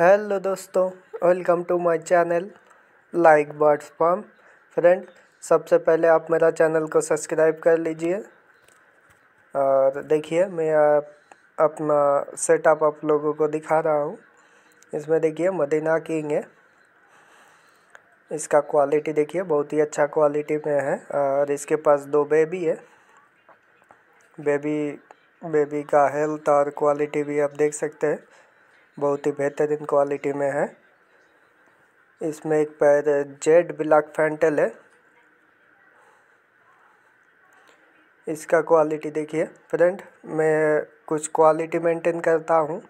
Hello दोस्तों welcome to my channel like birds farm friend सबसे पहले आप मेरा चैनल को सब्सक्राइब कर लीजिए। और देखिए, मैं आप, अपना सेटअप आप लोगों को दिखा रहा हूँ। इसमें देखिए, मदीना किंग है। इसका क्वालिटी देखिए, बहुत ही अच्छा क्वालिटी में है। और इसके पास दो बेबी है। बेबी बेबी का हेल्थ और क्वालिटी भी आप देख सकते हैं। बहुत ही बेहतरीन क्वालिटी में है। इसमें एक पैर जेड ब्लैक फैंटल है। इसका क्वालिटी देखिए फ्रेंड मैं कुछ क्वालिटी मेंटेन करता हूँ।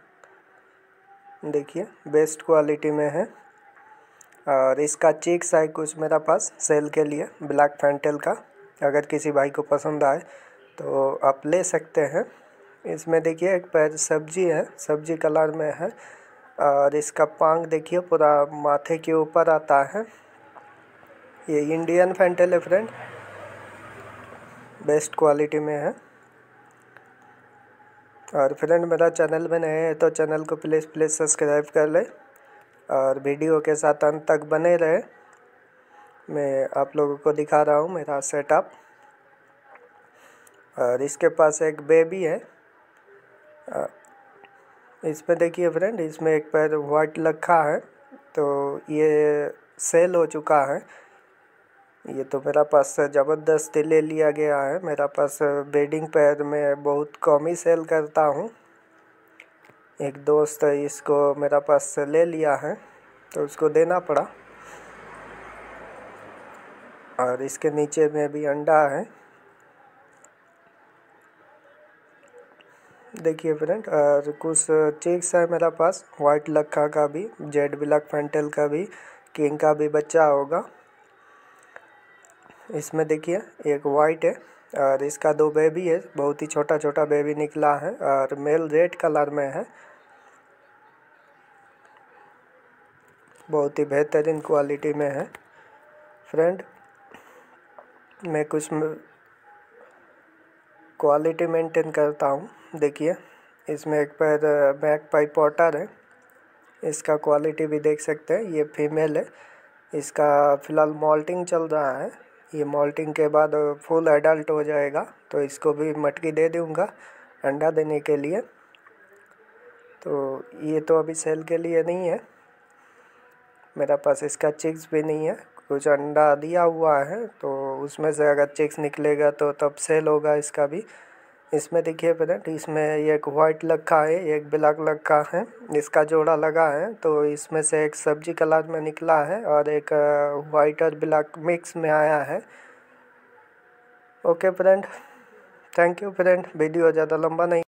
देखिए बेस्ट क्वालिटी में है। और इसका चेक्स है कुछ मेरा पास सेल के लिए ब्लैक फैंटल का। अगर किसी भाई को पसंद आए तो आप ले सकते हैं। इसमें देखिए, एक पैर सब्ज़ी है, सब्ज़ी कलर में है, और इसका पांग देखिए, पूरा माथे के ऊपर आता है। ये इंडियन फैंटल है फ्रेंड बेस्ट क्वालिटी में है। और फ्रेंड मेरा चैनल में नए हैं तो चैनल को प्लीज़ प्लीज़ सब्सक्राइब कर ले, और वीडियो के साथ अंत तक बने रहे। मैं आप लोगों को दिखा रहा हूँ मेरा सेटअप और इसके पास एक बेबी है। इसमें देखिए फ्रेंड इसमें एक पैर वाइट लखा है तो ये सेल हो चुका है। ये तो मेरा पास ज़बरदस्ती ले लिया गया है। मेरा पास बेडिंग पैर में बहुत कम ही सेल करता हूँ। एक दोस्त इसको मेरा पास से ले लिया है तो उसको देना पड़ा। और इसके नीचे में भी अंडा है। देखिए फ्रेंड और कुछ चेक्स है मेरा पास वाइट लक्का का भी जेड ब्लैक फैंटल का भी किंग का भी बच्चा होगा। इसमें देखिए, एक वाइट है, और इसका दो बेबी है, बहुत ही छोटा छोटा बेबी निकला है, और मेल रेड कलर में है। बहुत ही बेहतरीन क्वालिटी में है। फ्रेंड मैं कुछ क्वालिटी मेंटेन करता हूँ। देखिए, इसमें एक पैर, बैक पाइप पॉटर है। इसका क्वालिटी भी देख सकते हैं। ये फीमेल है। इसका फ़िलहाल मॉल्टिंग चल रहा है। ये मॉल्टिंग के बाद फुल एडल्ट हो जाएगा तो इसको भी मटकी दे दूँगा अंडा देने के लिए। तो ये तो अभी सेल के लिए नहीं है। मेरा पास इसका चिक्स भी नहीं है। कुछ अंडा दिया हुआ है तो उसमें से अगर चिक्स निकलेगा तो तब सेल होगा इसका भी। इसमें देखिए फ्रेंड इसमें एक वाइट लखा है, एक ब्लैक लगा है, इसका जोड़ा लगा है तो इसमें से एक सब्ज़ी कलर में निकला है और एक वाइट और ब्लैक मिक्स में आया है। Okay friend thank you friend video ज़्यादा लंबा नहीं।